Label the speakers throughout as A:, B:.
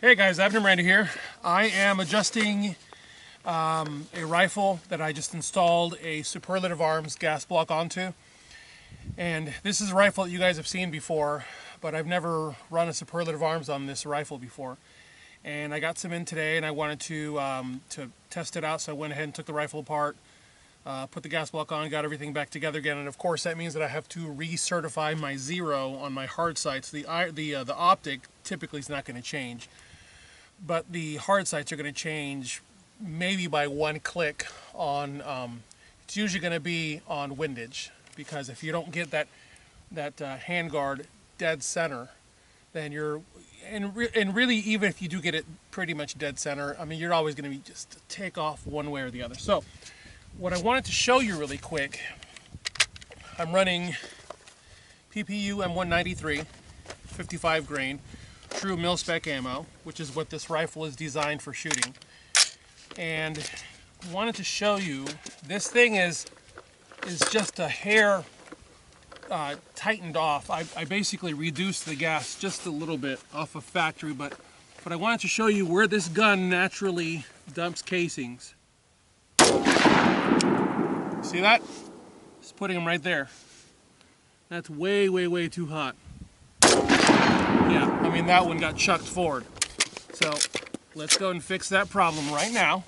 A: Hey guys, Abner Miranda here. I am adjusting um, a rifle that I just installed a Superlative Arms gas block onto. And this is a rifle that you guys have seen before, but I've never run a Superlative Arms on this rifle before. And I got some in today and I wanted to, um, to test it out, so I went ahead and took the rifle apart, uh, put the gas block on, got everything back together again, and of course that means that I have to recertify my zero on my hard sights. The, the, uh, the optic typically is not going to change, but the hard sights are going to change maybe by one click on, um, it's usually going to be on windage, because if you don't get that, that uh, handguard dead center, then you're, and, re and really even if you do get it pretty much dead center, I mean, you're always going to be just take off one way or the other. So what I wanted to show you really quick, I'm running PPU M193, 55 grain, true mil-spec ammo, which is what this rifle is designed for shooting. And wanted to show you, this thing is, is just a hair uh, tightened off. I, I basically reduced the gas just a little bit off of factory, but, but I wanted to show you where this gun naturally dumps casings. See that? Just putting them right there. That's way, way, way too hot. That one got chucked forward. So let's go and fix that problem right now.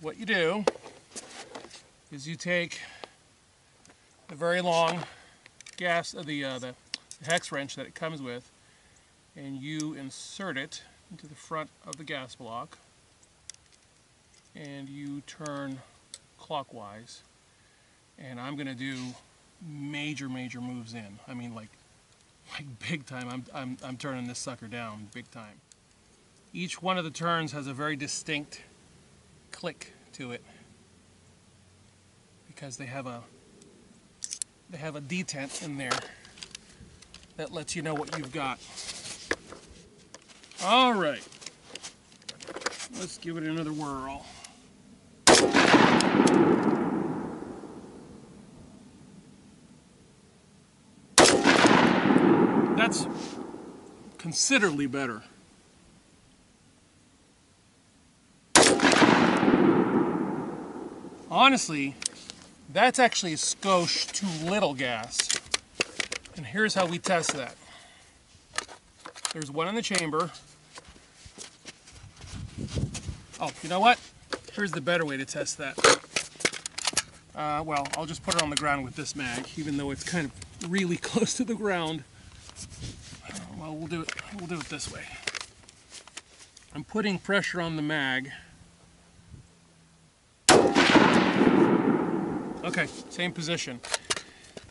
A: What you do is you take the very long gas, of the, uh, the hex wrench that it comes with, and you insert it into the front of the gas block and you turn clockwise and I'm gonna do major major moves in. I mean like like big time. I'm, I'm, I'm turning this sucker down big time. Each one of the turns has a very distinct click to it because they have a they have a detent in there that lets you know what you've got. All right. Let's give it another whirl That's considerably better. Honestly, that's actually a skosh too little gas. And here's how we test that. There's one in the chamber. Oh, you know what? Here's the better way to test that. Uh, well, I'll just put it on the ground with this mag, even though it's kind of really close to the ground. Well, we'll do it. We'll do it this way. I'm putting pressure on the mag. Okay, same position.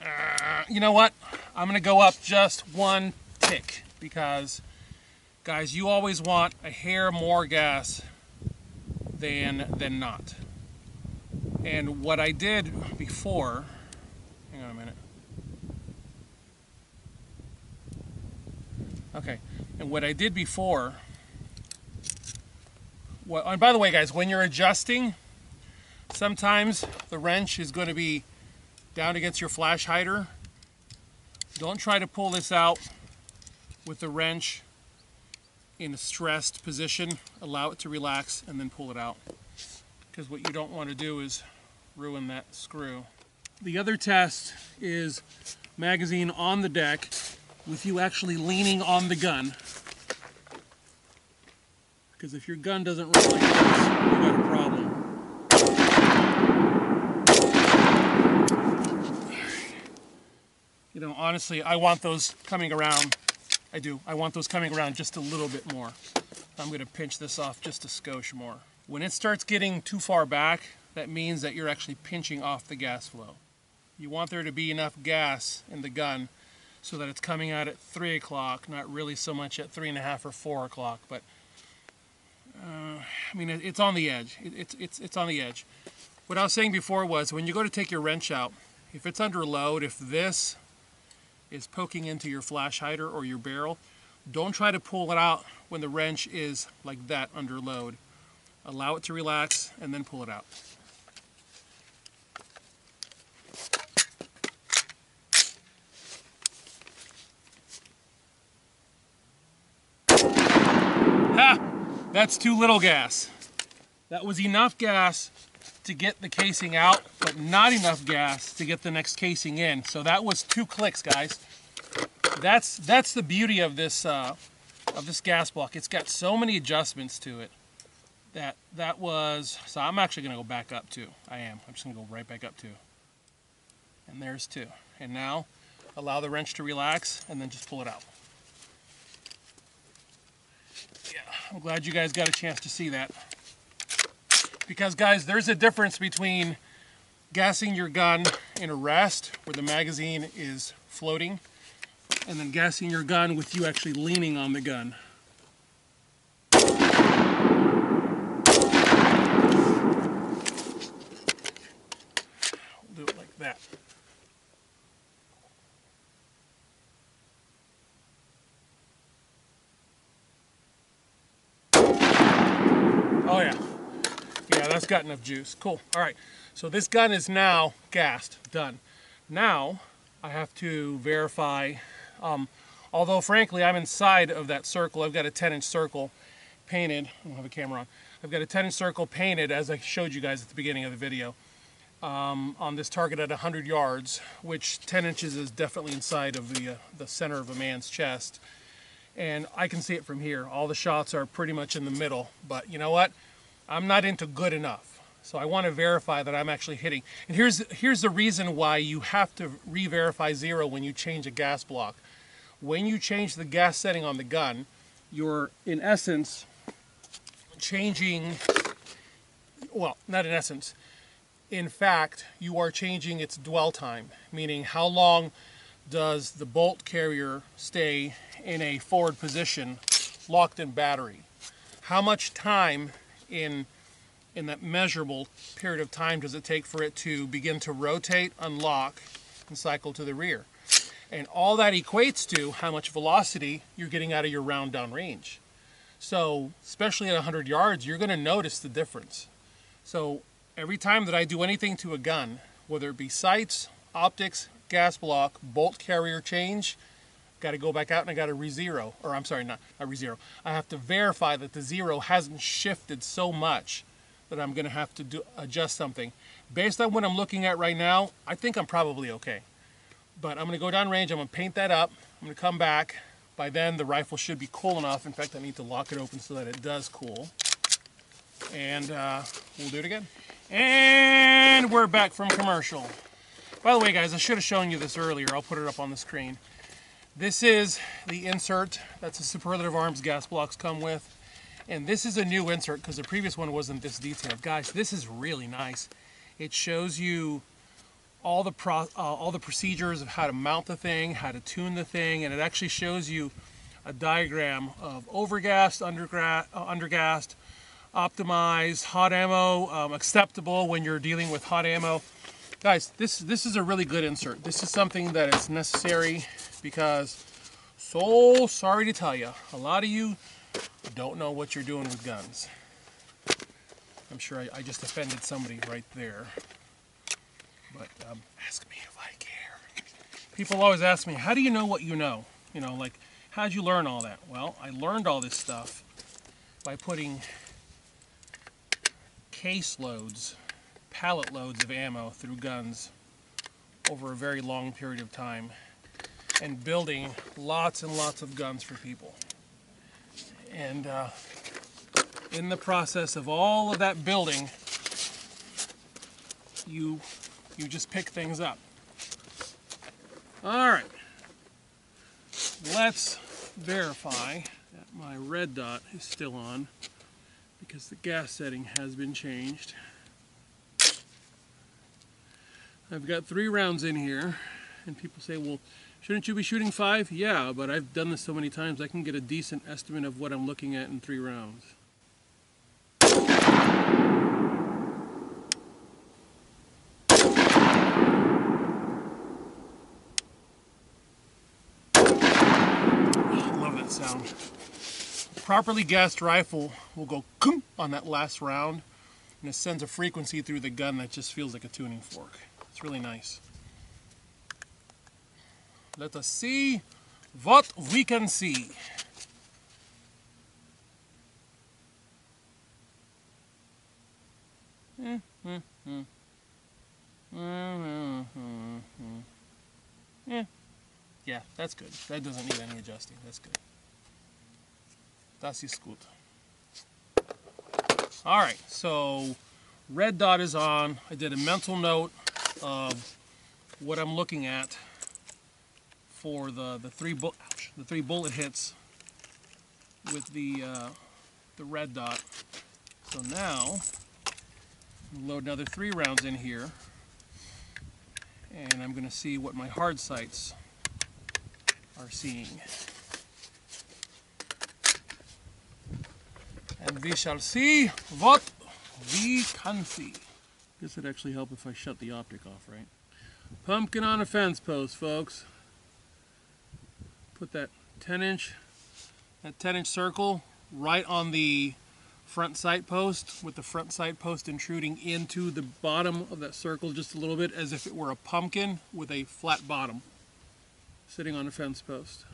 A: Uh, you know what? I'm gonna go up just one tick because, guys, you always want a hair more gas than than not. And what I did before, hang on a minute. Okay, and what I did before, well, and by the way, guys, when you're adjusting, sometimes the wrench is going to be down against your flash hider. Don't try to pull this out with the wrench in a stressed position, allow it to relax, and then pull it out. Because what you don't want to do is ruin that screw. The other test is magazine on the deck with you actually leaning on the gun. Because if your gun doesn't run like this, you got a problem. You know, honestly, I want those coming around I do. I want those coming around just a little bit more. I'm going to pinch this off just a skosh more. When it starts getting too far back, that means that you're actually pinching off the gas flow. You want there to be enough gas in the gun so that it's coming out at 3 o'clock, not really so much at 3.5 or 4 o'clock, but uh, I mean, it's on the edge. it's, it's, it's on the edge. What I was saying before was when you go to take your wrench out, if it's under load, if this is poking into your flash hider or your barrel, don't try to pull it out when the wrench is like that under load. Allow it to relax and then pull it out. That's too little gas. That was enough gas to get the casing out, but not enough gas to get the next casing in. So that was two clicks, guys. That's that's the beauty of this uh, of this gas block. It's got so many adjustments to it that that was, so I'm actually gonna go back up too. I am, I'm just gonna go right back up too. And there's two. And now allow the wrench to relax and then just pull it out. Yeah, I'm glad you guys got a chance to see that. Because guys, there's a difference between gassing your gun in a rest where the magazine is floating and then gassing your gun with you actually leaning on the gun. Do it like that. Oh yeah. Yeah, that's got enough juice. Cool. All right. So this gun is now gassed. Done. Now I have to verify um, although frankly, I'm inside of that circle. I've got a 10 inch circle painted. I don't have a camera on. I've got a 10 inch circle painted as I showed you guys at the beginning of the video um, on this target at 100 yards, which 10 inches is definitely inside of the, uh, the center of a man's chest. And I can see it from here. All the shots are pretty much in the middle, but you know what? I'm not into good enough. So I want to verify that I'm actually hitting. And here's, here's the reason why you have to re-verify zero when you change a gas block. When you change the gas setting on the gun, you're in essence changing, well, not in essence, in fact, you are changing its dwell time, meaning how long does the bolt carrier stay in a forward position locked in battery? How much time in in that measurable period of time does it take for it to begin to rotate, unlock, and cycle to the rear. And all that equates to how much velocity you're getting out of your round down range. So, especially at 100 yards, you're going to notice the difference. So, every time that I do anything to a gun, whether it be sights, optics, gas block, bolt carrier change, got to go back out and I got to re-zero, or I'm sorry, not, not re-zero. I have to verify that the zero hasn't shifted so much that I'm going to have to do, adjust something. Based on what I'm looking at right now, I think I'm probably okay. But I'm going to go down range, I'm going to paint that up, I'm going to come back. By then the rifle should be cool enough. In fact, I need to lock it open so that it does cool. And uh, we'll do it again. And we're back from commercial. By the way, guys, I should have shown you this earlier. I'll put it up on the screen. This is the insert that's the Superlative Arms gas blocks come with. And this is a new insert because the previous one wasn't this detailed. Guys, this is really nice. It shows you all the pro, uh, all the procedures of how to mount the thing, how to tune the thing, and it actually shows you a diagram of overgassed, uh, undergassed, optimized, hot ammo, um, acceptable when you're dealing with hot ammo. Guys, this this is a really good insert. This is something that is necessary because so sorry to tell you, a lot of you don't know what you're doing with guns. I'm sure I, I just offended somebody right there. But um, ask me if I care. People always ask me, how do you know what you know? You know, like, how'd you learn all that? Well, I learned all this stuff by putting case loads, pallet loads of ammo through guns over a very long period of time and building lots and lots of guns for people. And uh, in the process of all of that building, you you just pick things up. All right, let's verify that my red dot is still on because the gas setting has been changed. I've got three rounds in here and people say, well, Shouldn't you be shooting five? Yeah, but I've done this so many times I can get a decent estimate of what I'm looking at in three rounds. Ah, love that sound. Properly gassed rifle will go on that last round and it sends a frequency through the gun that just feels like a tuning fork. It's really nice. Let us see what we can see. Yeah. Yeah, that's good. That doesn't need any adjusting. That's good. Das ist gut. All right, so red dot is on. I did a mental note of what I'm looking at for the the three ouch, the three bullet hits with the uh, the red dot. So now load another three rounds in here, and I'm going to see what my hard sights are seeing. And we shall see what we can see. Guess it'd actually help if I shut the optic off, right? Pumpkin on a fence post, folks. Put that 10 inch, that 10 inch circle right on the front sight post with the front sight post intruding into the bottom of that circle just a little bit as if it were a pumpkin with a flat bottom sitting on a fence post.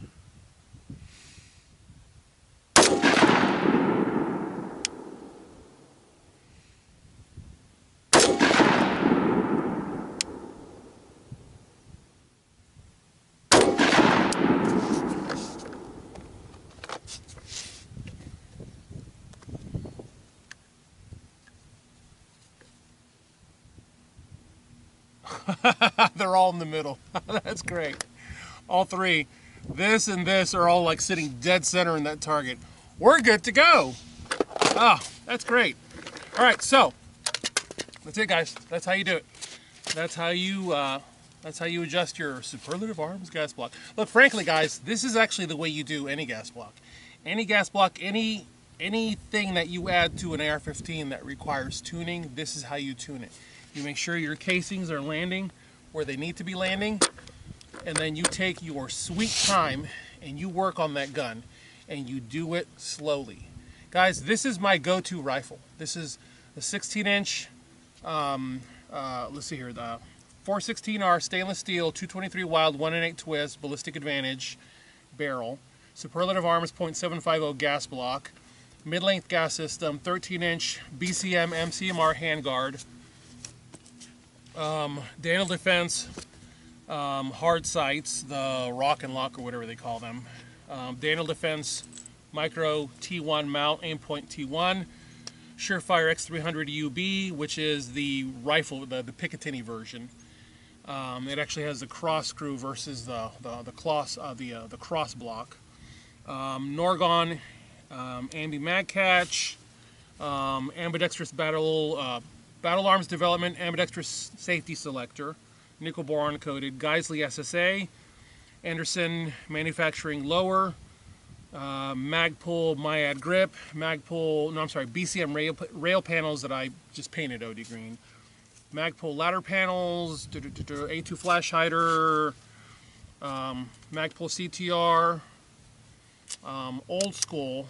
A: They're all in the middle. That's great. All three. This and this are all like sitting dead center in that target. We're good to go. Oh, that's great. All right, so that's it, guys. That's how you do it. That's how you. Uh, that's how you adjust your superlative arms gas block. Look, frankly, guys, this is actually the way you do any gas block. Any gas block, any anything that you add to an AR-15 that requires tuning, this is how you tune it. You make sure your casings are landing where they need to be landing, and then you take your sweet time and you work on that gun, and you do it slowly. Guys, this is my go-to rifle. This is the 16-inch, um, uh, let's see here, the 416R stainless steel, 223 Wylde, 1 in 8 twist, ballistic advantage barrel, superlative arms .750 gas block, mid-length gas system, 13-inch BCM MCMR handguard, um, Daniel Defense um, hard sights, the Rock and Lock or whatever they call them. Um, Daniel Defense Micro T1 mount, aimpoint T1. Surefire X300 UB, which is the rifle, the, the Picatinny version. Um, it actually has the cross screw versus the the the cross uh, the uh, the cross block. Um, Norgon, um, Ambi um, ambidextrous battle uh, battle arms development, ambidextrous safety selector, nickel boron coated, Geissele SSA, Anderson manufacturing lower, uh, Magpul MIAD grip, Magpul no I'm sorry BCM rail rail panels that I just painted OD green. Magpul ladder panels, A2 flash hider, um, Magpul CTR, um, old school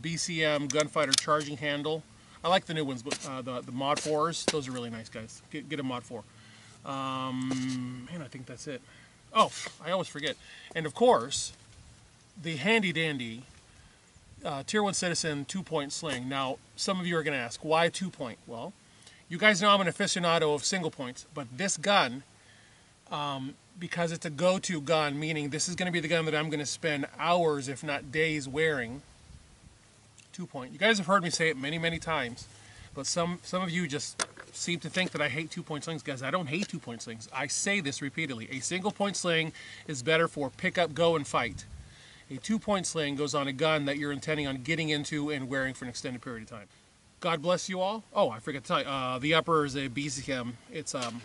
A: BCM gunfighter charging handle. I like the new ones, but uh, the, the Mod 4s, those are really nice, guys. Get, get a Mod 4. Um, man, I think that's it. Oh, I always forget. And of course, the handy dandy uh, Tier 1 Citizen two-point sling. Now, some of you are going to ask, why two-point? Well, you guys know I'm an aficionado of single points, but this gun, um, because it's a go-to gun, meaning this is going to be the gun that I'm going to spend hours, if not days, wearing. Two-point. You guys have heard me say it many, many times, but some some of you just seem to think that I hate two-point slings. Guys, I don't hate two-point slings. I say this repeatedly. A single-point sling is better for pick up, go, and fight. A two-point sling goes on a gun that you're intending on getting into and wearing for an extended period of time. God bless you all. Oh, I forgot to tell you, uh, the upper is a BCM. It's um,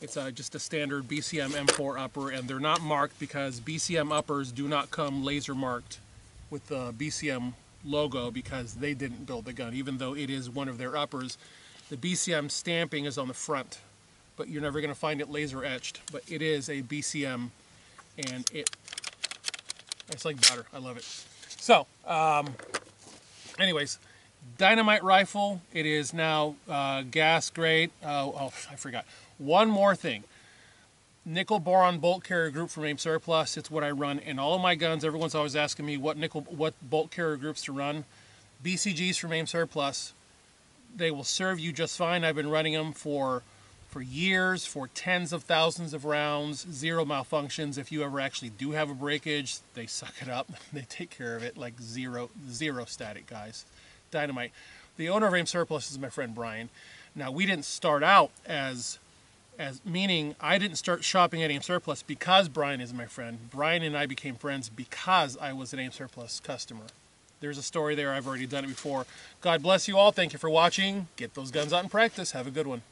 A: it's uh, just a standard BCM M4 upper, and they're not marked because BCM uppers do not come laser marked with the BCM logo because they didn't build the gun. Even though it is one of their uppers, the BCM stamping is on the front, but you're never going to find it laser etched. But it is a BCM, and it it's like butter. I love it. So, um, anyways, dynamite rifle. It is now uh, gas grade. Uh, oh, I forgot. One more thing. Nickel boron bolt carrier group from AIM Surplus. It's what I run in all of my guns. Everyone's always asking me what nickel, what bolt carrier groups to run. BCGs from AIM Surplus. they will serve you just fine. I've been running them for for years, for tens of thousands of rounds, zero malfunctions. If you ever actually do have a breakage, they suck it up. They take care of it like zero zero static, guys. Dynamite. The owner of Aim Surplus is my friend Brian. Now we didn't start out as as meaning I didn't start shopping at Aim Surplus because Brian is my friend. Brian and I became friends because I was an Aim Surplus customer. There's a story there. I've already done it before. God bless you all. Thank you for watching. Get those guns out and practice. Have a good one.